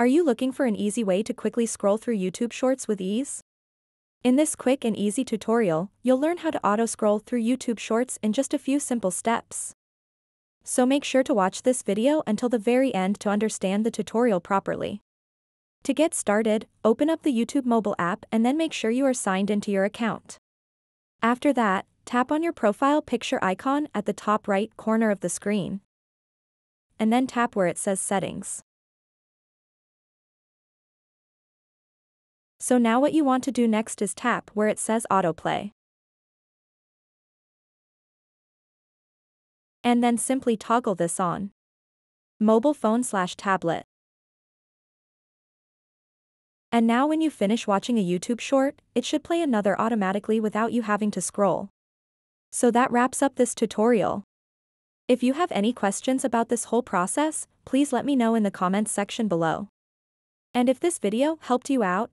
Are you looking for an easy way to quickly scroll through YouTube Shorts with ease? In this quick and easy tutorial, you'll learn how to auto-scroll through YouTube Shorts in just a few simple steps. So make sure to watch this video until the very end to understand the tutorial properly. To get started, open up the YouTube mobile app and then make sure you are signed into your account. After that, tap on your profile picture icon at the top right corner of the screen. And then tap where it says Settings. So now what you want to do next is tap where it says autoplay. And then simply toggle this on. Mobile phone slash tablet. And now when you finish watching a YouTube short, it should play another automatically without you having to scroll. So that wraps up this tutorial. If you have any questions about this whole process, please let me know in the comments section below. And if this video helped you out,